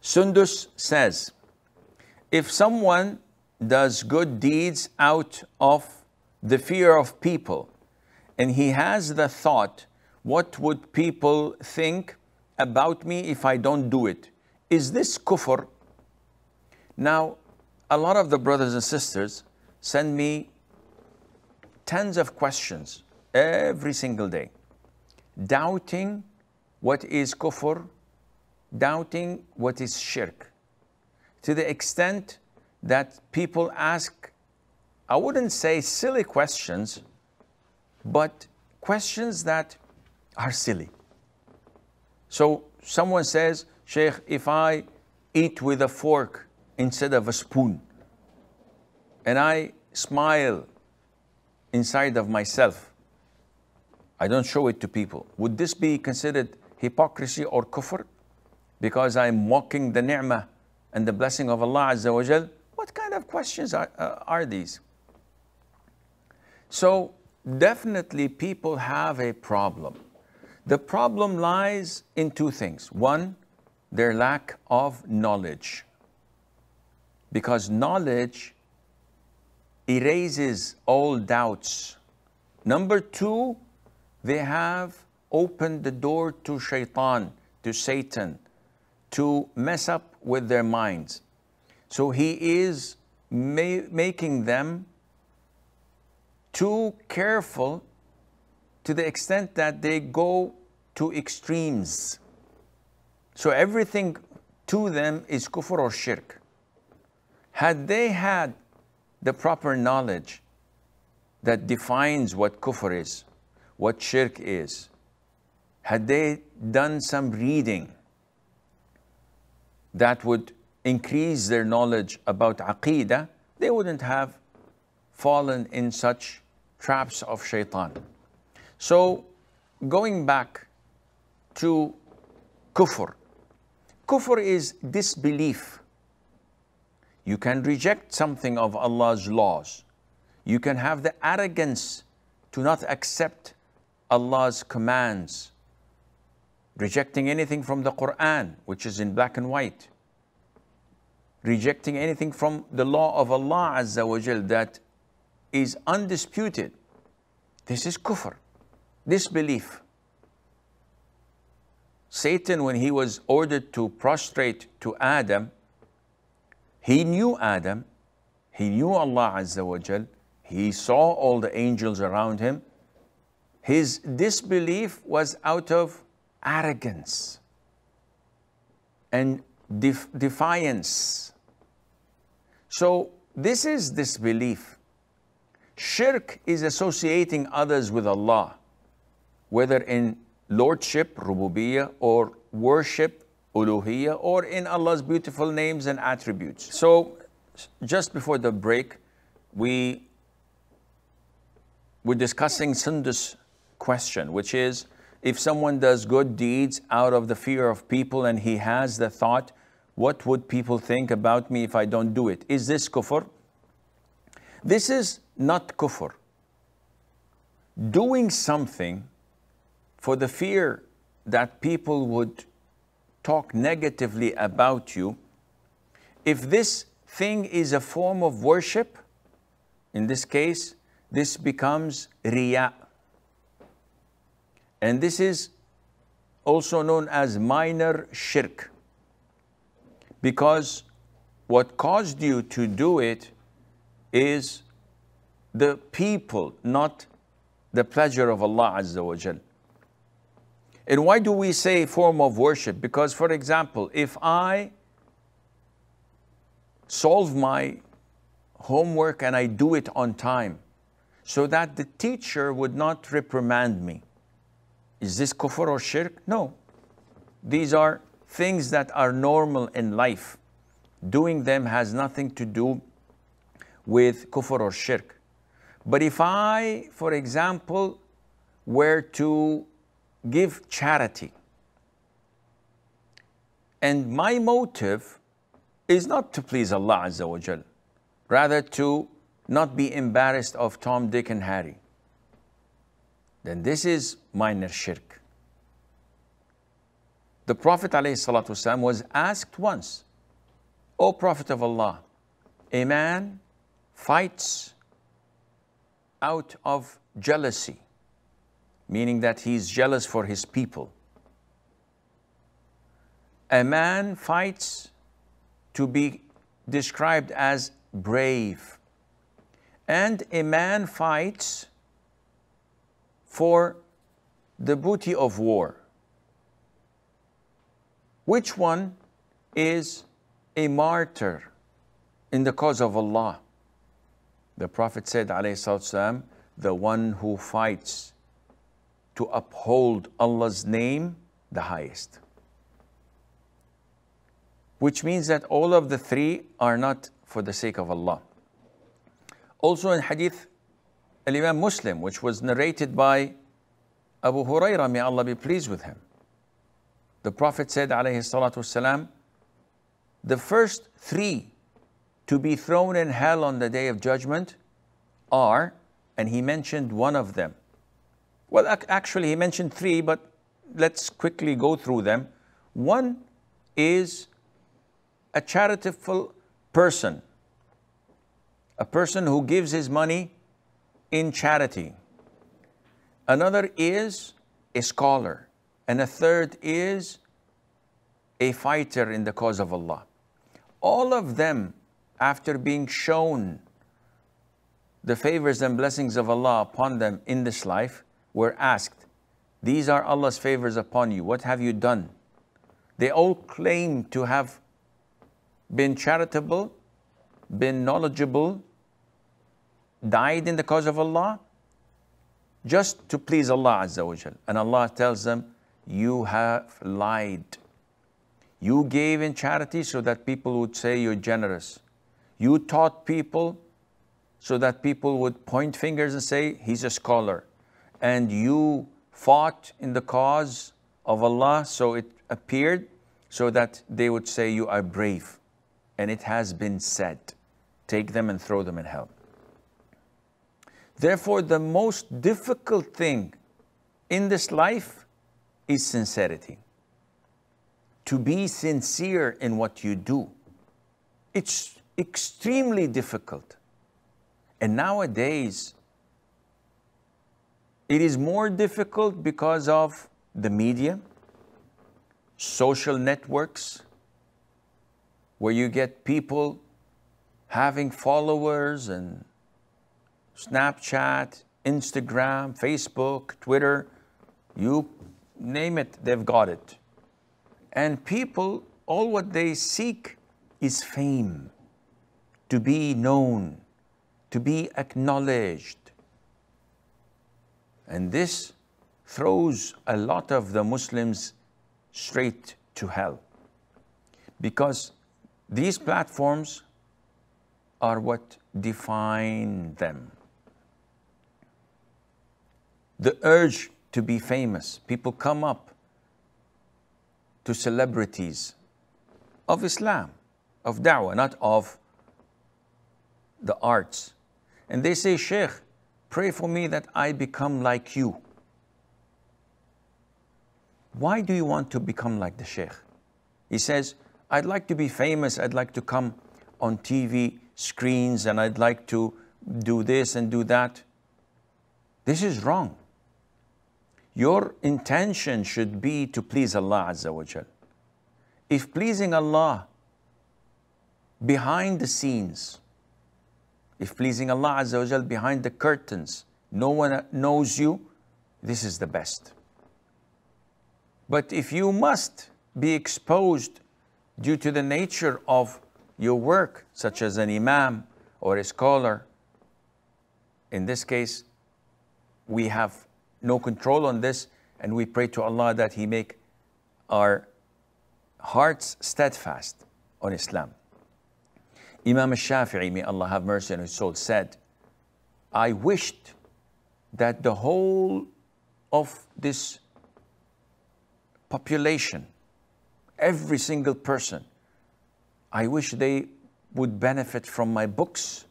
Sundus says, if someone does good deeds out of the fear of people, and he has the thought, what would people think about me if I don't do it? Is this kufr? Now, a lot of the brothers and sisters send me tens of questions every single day, doubting what is kufr, doubting what is shirk, to the extent that people ask, I wouldn't say silly questions, but questions that are silly. So someone says, Sheikh, if I eat with a fork instead of a spoon, and I smile inside of myself, I don't show it to people, would this be considered hypocrisy or kufr? Because I'm mocking the ni'mah and the blessing of Allah Azza wa Jal? What kind of questions are, uh, are these? So, definitely people have a problem. The problem lies in two things. One, their lack of knowledge. Because knowledge erases all doubts. Number two, they have opened the door to shaitan, to Satan, to mess up with their minds. So he is ma- making them too careful to the extent that they go to extremes. So everything to them is kufr or shirk. Had they had the proper knowledge that defines what kufr is, what shirk is, had they done some reading that would increase their knowledge about aqidah, they wouldn't have fallen in such traps of shaitan. So, going back to kufr, kufr is disbelief. You can reject something of Allah's laws. You can have the arrogance to not accept Allah's commands, rejecting anything from the Quran, which is in black and white, rejecting anything from the law of Allah Azza wa Jal that is undisputed. This is kufr, disbelief. Satan, when he was ordered to prostrate to Adam, he knew Adam, he knew Allah Azza wa Jal, he saw all the angels around him. His disbelief was out of arrogance and def- defiance. So, this is disbelief. Shirk is associating others with Allah, whether in lordship, rububiyyah, or worship, uluhiyyah, or in Allah's beautiful names and attributes. So, just before the break, we were discussing Sundus' question, which is if someone does good deeds out of the fear of people and he has the thought, what would people think about me if I don't do it? Is this kufr? This is not kufr. Doing something for the fear that people would talk negatively about you, if this thing is a form of worship, in this case, this becomes riya. And this is also known as minor shirk. Because what caused you to do it is the people, not the pleasure of Allah Azza wa Jal. And why do we say form of worship? Because, for example, if I solve my homework and I do it on time, so that the teacher would not reprimand me, is this kufr or shirk? No. These are things that are normal in life. Doing them has nothing to do with kufr or shirk. But if I, for example, were to give charity, and my motive is not to please Allah Azza wa Jal, rather to not be embarrassed of Tom, Dick, and Harry, then this is minor shirk. The Prophet ﷺ was asked once, O Prophet of Allah, a man fights out of jealousy, meaning that he's jealous for his people. A man fights to be described as brave. And a man fights for the booty of war. Which one is a martyr in the cause of Allah? The Prophet said, والسلام, the one who fights to uphold Allah's name the highest. Which means that all of the three are not for the sake of Allah. Also in Hadith Al-Imam Muslim, which was narrated by Abu Hurairah, may Allah be pleased with him. The Prophet said, alayhi salatu wasalam, the first three to be thrown in hell on the day of judgment are, and he mentioned one of them. Well, actually, he mentioned three, but let's quickly go through them. One is a charitable person, a person who gives his money in charity. Another is a scholar and a third is a fighter in the cause of Allah. All of them, after being shown the favors and blessings of Allah upon them in this life, were asked, These are Allah's favors upon you. What have you done? They all claim to have been charitable, been knowledgeable, died in the cause of Allah, just to please Allah Azza wa Jal. And Allah tells them, you have lied. You gave in charity so that people would say you're generous. You taught people so that people would point fingers and say, he's a scholar. And you fought in the cause of Allah, so it appeared so that they would say you are brave. And it has been said, take them and throw them in hell. Therefore, the most difficult thing in this life is sincerity. To be sincere in what you do. It's extremely difficult. And nowadays, it is more difficult because of the media, social networks, where you get people having followers and Snapchat, Instagram, Facebook, Twitter. You name it, they've got it. And people, all what they seek is fame, to be known, to be acknowledged. And this throws a lot of the Muslims straight to hell. Because these platforms are what define them. The urge to be famous. People come up to celebrities of Islam, of da'wah, not of the arts. And they say, Sheikh, pray for me that I become like you. Why do you want to become like the Sheikh? He says, I'd like to be famous, I'd like to come on TV screens, and I'd like to do this and do that. This is wrong. Your intention should be to please Allah Azza wa Jal. If pleasing Allah behind the scenes, if pleasing Allah Azza wa Jal behind the curtains, no one knows you, this is the best. But if you must be exposed due to the nature of your work, such as an imam or a scholar, in this case, we have no control on this, and we pray to Allah that He make our hearts steadfast on Islam. Imam al-Shafi'i, may Allah have mercy on his soul, said, I wished that the whole of this population, every single person, I wish they would benefit from my books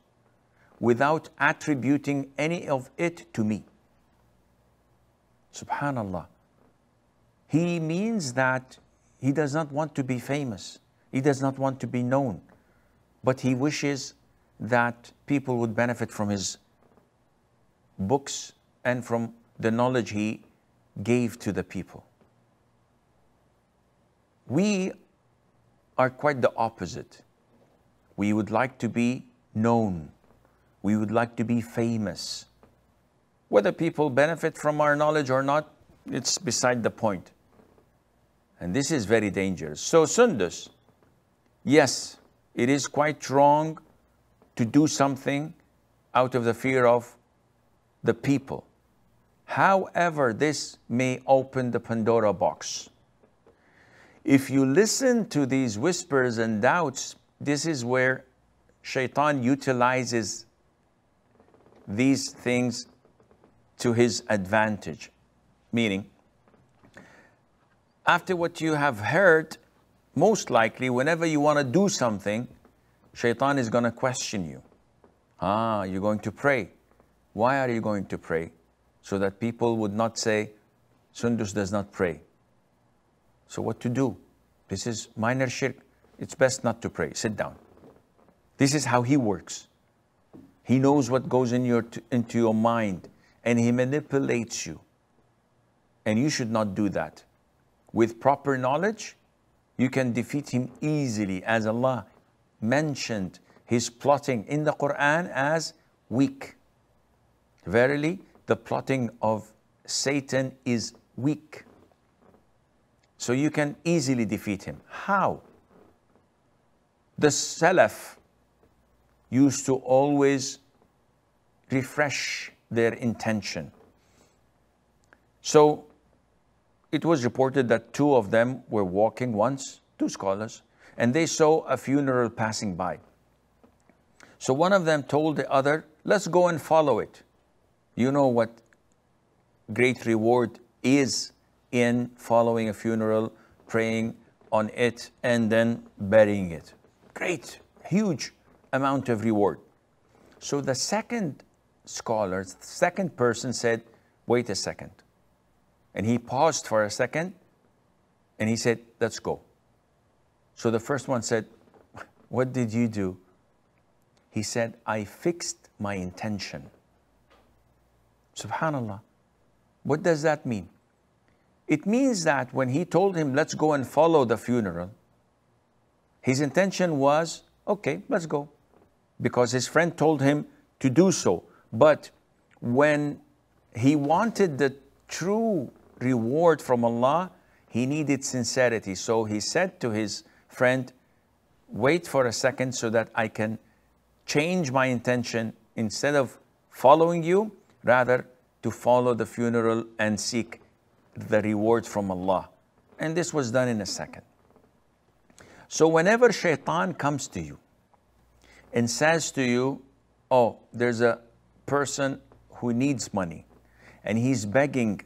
without attributing any of it to me. Subhanallah. He means that he does not want to be famous. He does not want to be known. But he wishes that people would benefit from his books and from the knowledge he gave to the people. We are quite the opposite. We would like to be known. We would like to be famous. Whether people benefit from our knowledge or not, it's beside the point. And this is very dangerous. So, Sundus, yes, it is quite wrong to do something out of the fear of the people. However, this may open the Pandora box. If you listen to these whispers and doubts, this is where shaitan utilizes these things to his advantage. Meaning, after what you have heard, most likely, whenever you want to do something, shaitan is going to question you. Ah, you're going to pray. Why are you going to pray? So that people would not say, Sundus does not pray. So, what to do? This is minor shirk. It's best not to pray. Sit down. This is how he works. He knows what goes in your, into your mind and he manipulates you. And you should not do that. With proper knowledge, you can defeat him easily, as Allah mentioned his plotting in the Quran as weak. Verily, the plotting of Satan is weak. So you can easily defeat him. How? The Salaf used to always refresh their intention. So it was reported that two of them were walking once, two scholars, and they saw a funeral passing by. So one of them told the other, Let's go and follow it. You know what great reward is in following a funeral, praying on it, and then burying it. Great, huge amount of reward. So the second scholar, the second person said, Wait a second. And he paused for a second and he said, Let's go. So the first one said, What did you do? He said, I fixed my intention. Subhanallah. What does that mean? It means that when he told him, Let's go and follow the funeral, his intention was, Okay, let's go. Because his friend told him to do so. But when he wanted the true reward from Allah, he needed sincerity. So he said to his friend, Wait for a second so that I can change my intention instead of following you, rather to follow the funeral and seek the reward from Allah. And this was done in a second. So whenever shaitan comes to you and says to you, Oh, there's a person who needs money and he's begging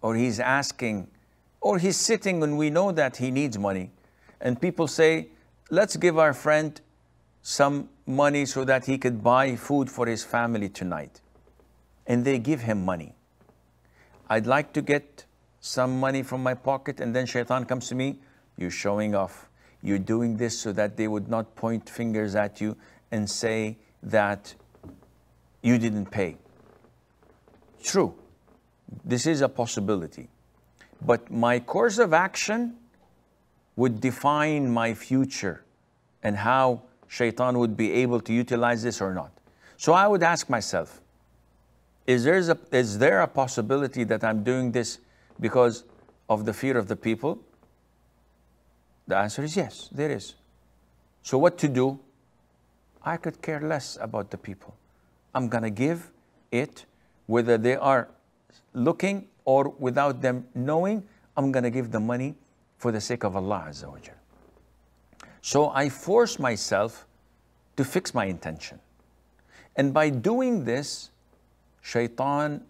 or he's asking or he's sitting and we know that he needs money and people say let's give our friend some money so that he could buy food for his family tonight. And they give him money. I'd like to get some money from my pocket and then shaitan comes to me you're showing off. You're doing this so that they would not point fingers at you and say that you didn't pay. True, this is a possibility. But my course of action would define my future and how shaitan would be able to utilize this or not. So I would ask myself, is there a, is there a possibility that I'm doing this because of the fear of the people? The answer is yes, there is. So what to do? I could care less about the people. I'm going to give it, whether they are looking or without them knowing, I'm going to give the money for the sake of Allah Azza wa So I force myself to fix my intention. And by doing this, shaitan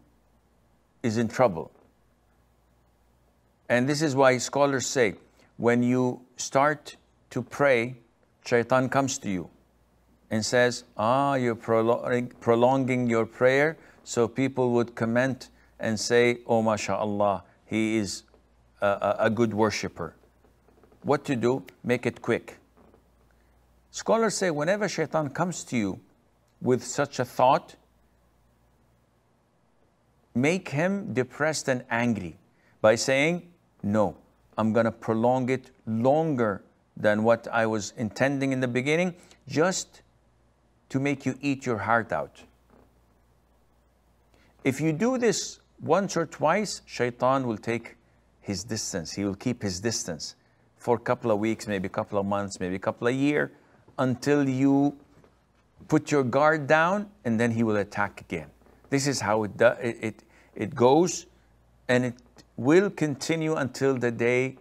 is in trouble. And this is why scholars say when you start to pray, shaitan comes to you and says, Ah, you're prolonging, prolonging your prayer, so people would comment and say, Oh, mashallah, he is a, a good worshipper. what to do, make it quick. Scholars say whenever shaitan comes to you with such a thought, make him depressed and angry by saying, No, I'm going to prolong it longer than what I was intending in the beginning, just to make you eat your heart out. If you do this once or twice, shaitan will take his distance. He will keep his distance for a couple of weeks, maybe a couple of months, maybe a couple of years, until you put your guard down, and then he will attack again. This is how it, it, it, it goes, and it will continue until the day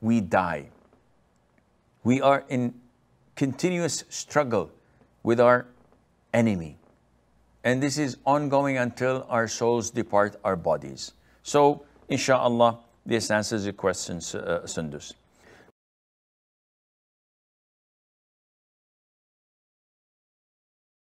we die. We are in continuous struggle with our enemy. And this is ongoing until our souls depart our bodies. So, inshallah, this answers your questions, uh, Sundus.